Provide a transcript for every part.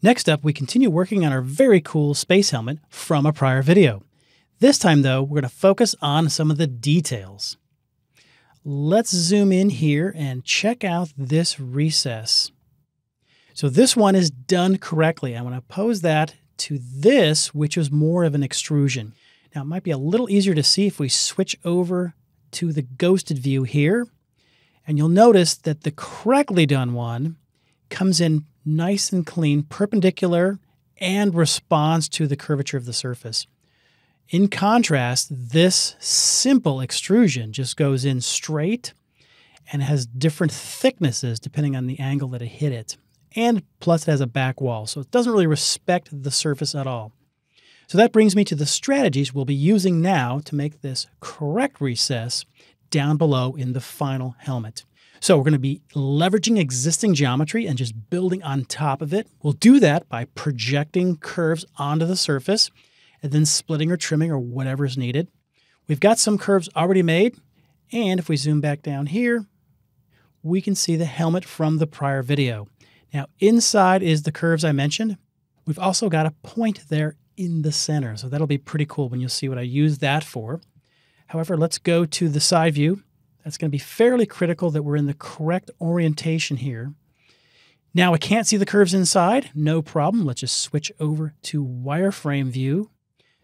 Next up, we continue working on our very cool space helmet from a prior video. This time, though, we're going to focus on some of the details. Let's zoom in here and check out this recess. So this one is done correctly. I'm going to pose that to this, which is more of an extrusion. Now, it might be a little easier to see if we switch over to the ghosted view here. And you'll notice that the correctly done one comes in nice and clean, perpendicular, and responds to the curvature of the surface. In contrast, this simple extrusion just goes in straight and has different thicknesses depending on the angle that it hit it. And plus, it has a back wall, so it doesn't really respect the surface at all. So that brings me to the strategies we'll be using now to make this correct recess down below in the final helmet. So we're going to be leveraging existing geometry and just building on top of it. We'll do that by projecting curves onto the surface and then splitting or trimming or whatever is needed. We've got some curves already made. And if we zoom back down here, we can see the helmet from the prior video. Now inside is the curves I mentioned. We've also got a point there in the center. So that'll be pretty cool when you'll see what I use that for. However, let's go to the side view that's going to be fairly critical that we're in the correct orientation here. Now I can't see the curves inside, no problem. Let's just switch over to wireframe view.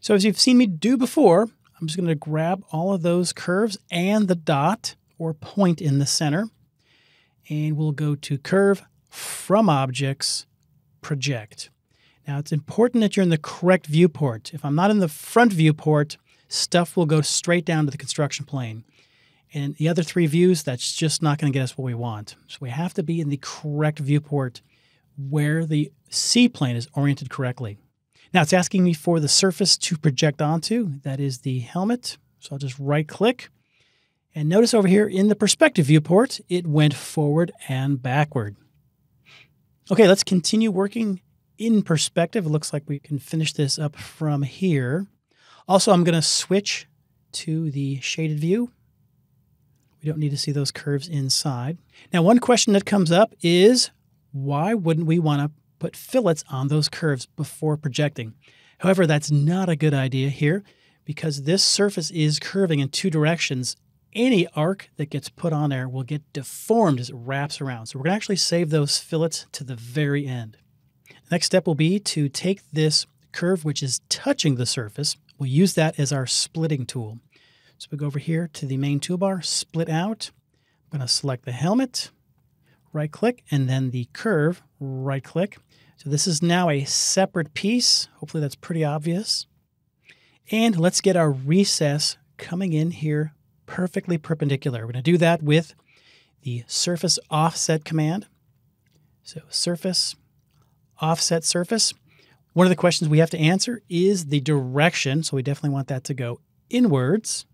So as you've seen me do before, I'm just going to grab all of those curves and the dot or point in the center. And we'll go to curve from objects, project. Now it's important that you're in the correct viewport. If I'm not in the front viewport, stuff will go straight down to the construction plane. And the other three views, that's just not going to get us what we want. So we have to be in the correct viewport where the C plane is oriented correctly. Now it's asking me for the surface to project onto. That is the helmet. So I'll just right click. And notice over here in the perspective viewport, it went forward and backward. Okay, let's continue working in perspective. It looks like we can finish this up from here. Also, I'm going to switch to the shaded view we don't need to see those curves inside. Now, one question that comes up is why wouldn't we want to put fillets on those curves before projecting? However, that's not a good idea here because this surface is curving in two directions. Any arc that gets put on there will get deformed as it wraps around. So we're going to actually save those fillets to the very end. next step will be to take this curve which is touching the surface. We'll use that as our splitting tool. So we go over here to the main toolbar, split out. I'm going to select the helmet, right click, and then the curve, right click. So this is now a separate piece. Hopefully that's pretty obvious. And let's get our recess coming in here perfectly perpendicular. We're going to do that with the surface offset command. So surface, offset surface. One of the questions we have to answer is the direction. So we definitely want that to go inwards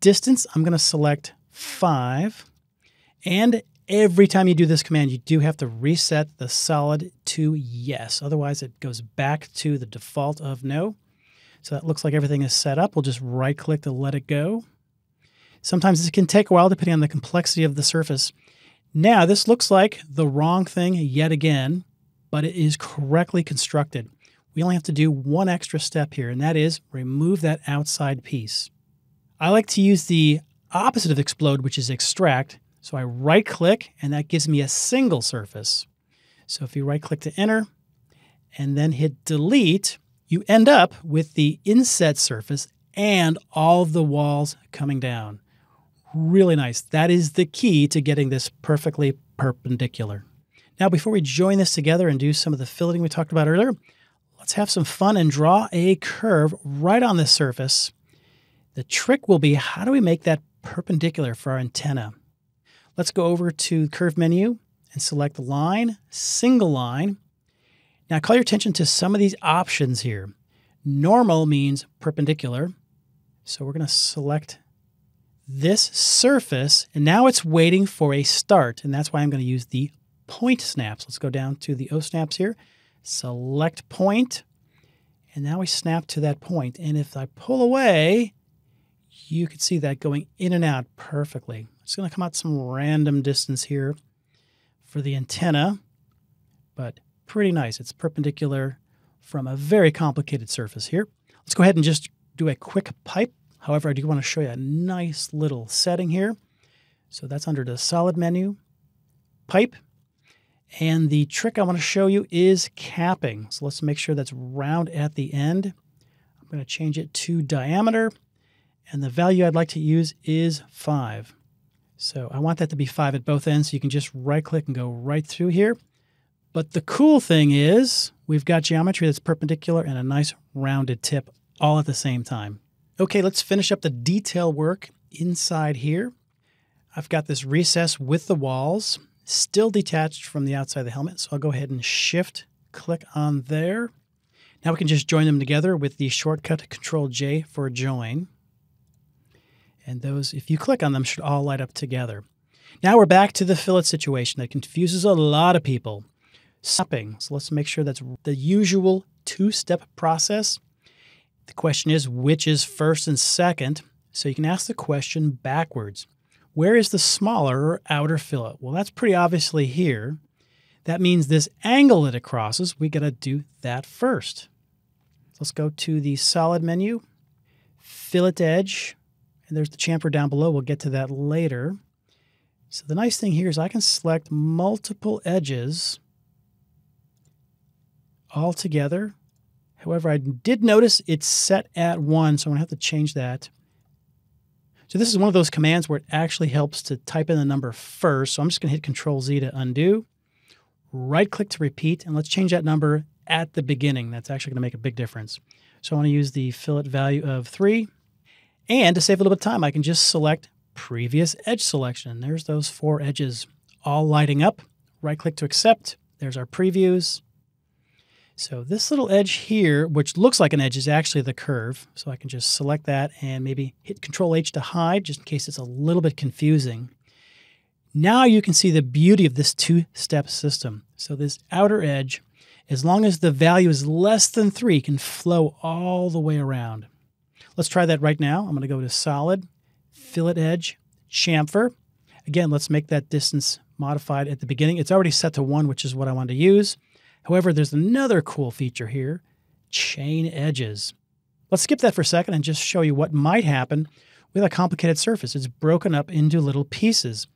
distance, I'm going to select 5. And every time you do this command, you do have to reset the solid to yes. Otherwise, it goes back to the default of no. So that looks like everything is set up. We'll just right click to let it go. Sometimes this can take a while depending on the complexity of the surface. Now, this looks like the wrong thing yet again, but it is correctly constructed. We only have to do one extra step here, and that is remove that outside piece. I like to use the opposite of explode, which is extract. So I right click and that gives me a single surface. So if you right click to enter and then hit delete, you end up with the inset surface and all the walls coming down. Really nice. That is the key to getting this perfectly perpendicular. Now, before we join this together and do some of the filleting we talked about earlier, let's have some fun and draw a curve right on this surface the trick will be how do we make that perpendicular for our antenna? Let's go over to curve menu and select line, single line. Now call your attention to some of these options here. Normal means perpendicular. So we're going to select this surface and now it's waiting for a start and that's why I'm going to use the point snaps. Let's go down to the O snaps here, select point, and now we snap to that point. And if I pull away, you could see that going in and out perfectly. It's going to come out some random distance here for the antenna, but pretty nice. It's perpendicular from a very complicated surface here. Let's go ahead and just do a quick pipe. However, I do want to show you a nice little setting here. So that's under the solid menu, pipe. And the trick I want to show you is capping. So let's make sure that's round at the end. I'm going to change it to diameter. And the value I'd like to use is 5. So I want that to be 5 at both ends. So you can just right click and go right through here. But the cool thing is we've got geometry that's perpendicular and a nice rounded tip all at the same time. Okay, let's finish up the detail work inside here. I've got this recess with the walls still detached from the outside of the helmet. So I'll go ahead and shift click on there. Now we can just join them together with the shortcut Control J for join. And those, if you click on them, should all light up together. Now we're back to the fillet situation that confuses a lot of people. Stopping. So let's make sure that's the usual two-step process. The question is, which is first and second? So you can ask the question backwards. Where is the smaller or outer fillet? Well, that's pretty obviously here. That means this angle that it crosses, we got to do that first. Let's go to the solid menu, fillet edge, and there's the chamfer down below. We'll get to that later. So the nice thing here is I can select multiple edges all together. However, I did notice it's set at one, so I'm to have to change that so this is one of those commands where it actually helps to type in the number first. So I'm just to hit Control Z to undo, right click to repeat, and let's change that number at the beginning. That's actually to make a big difference. So I want to use the fillet value of 3. And to save a little bit of time, I can just select previous edge selection. There's those four edges all lighting up. Right click to accept. There's our previews. So this little edge here, which looks like an edge, is actually the curve. So I can just select that and maybe hit Control H to hide, just in case it's a little bit confusing. Now you can see the beauty of this two-step system. So this outer edge, as long as the value is less than 3, can flow all the way around. Let's try that right now. I'm going to go to Solid, Fillet Edge, Chamfer. Again, let's make that distance modified at the beginning. It's already set to 1, which is what I want to use. However, there's another cool feature here, chain edges. Let's skip that for a second and just show you what might happen with a complicated surface. It's broken up into little pieces.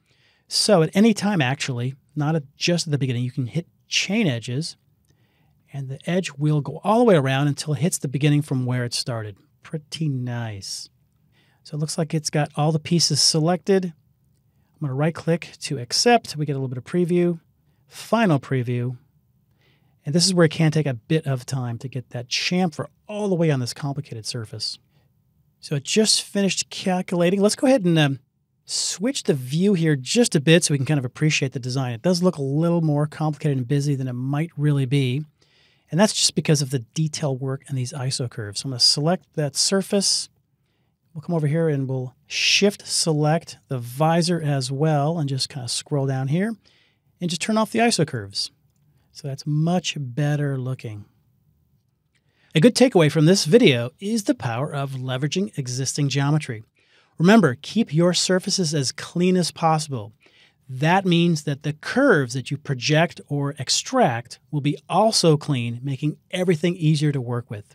So at any time, actually, not just at the beginning, you can hit chain edges and the edge will go all the way around until it hits the beginning from where it started. Pretty nice. So it looks like it's got all the pieces selected. I'm going to right click to accept. We get a little bit of preview, final preview, and this is where it can take a bit of time to get that chamfer all the way on this complicated surface. So it just finished calculating. Let's go ahead and um, switch the view here just a bit so we can kind of appreciate the design. It does look a little more complicated and busy than it might really be. And that's just because of the detail work and these ISO curves. So I'm going to select that surface. We'll come over here and we'll shift select the visor as well and just kind of scroll down here and just turn off the ISO curves. So that's much better looking. A good takeaway from this video is the power of leveraging existing geometry. Remember, keep your surfaces as clean as possible. That means that the curves that you project or extract will be also clean, making everything easier to work with.